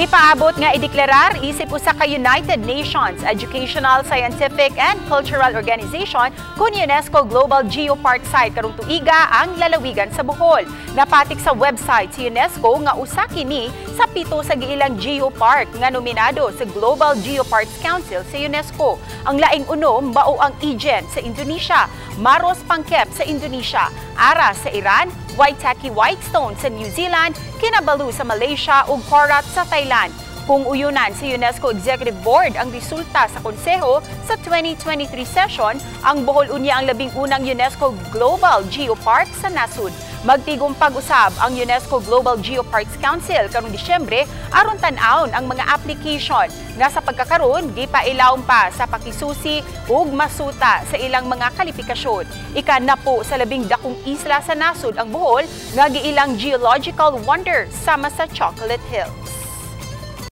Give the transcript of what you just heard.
Gipaabot nga ideklarar isip usa ka United Nations Educational, Scientific and Cultural Organization kun UNESCO Global Geopark Site karong tuiga ang lalawigan sa Bohol. Napatik sa website sa UNESCO nga usa kini sa pito sa giilang geopark nga nominado sa Global Geoparks Council sa UNESCO. Ang laing unom bao ang Ijen sa Indonesia, Maros Pangkep sa Indonesia, Ara sa Iran, Waitaki Whitestone sa New Zealand, Kinabalu sa Malaysia ug Korat sa Thailand. Kung uyunan sa UNESCO Executive Board ang resulta sa konseho sa 2023 session, ang Bohol unya ang labing unang UNESCO Global Geopark sa nasud. Magtigong pag-usab ang UNESCO Global Geoparks Council karong Disyembre aron tan-awon ang mga application nga sa pagkakaroon gipailawom pa sa pakisusi ug masuta sa ilang mga kalifikasyon. Ika na po sa labing dakong isla sa nasud ang Bohol nga giilang geological wonder sama sa Chocolate Hills.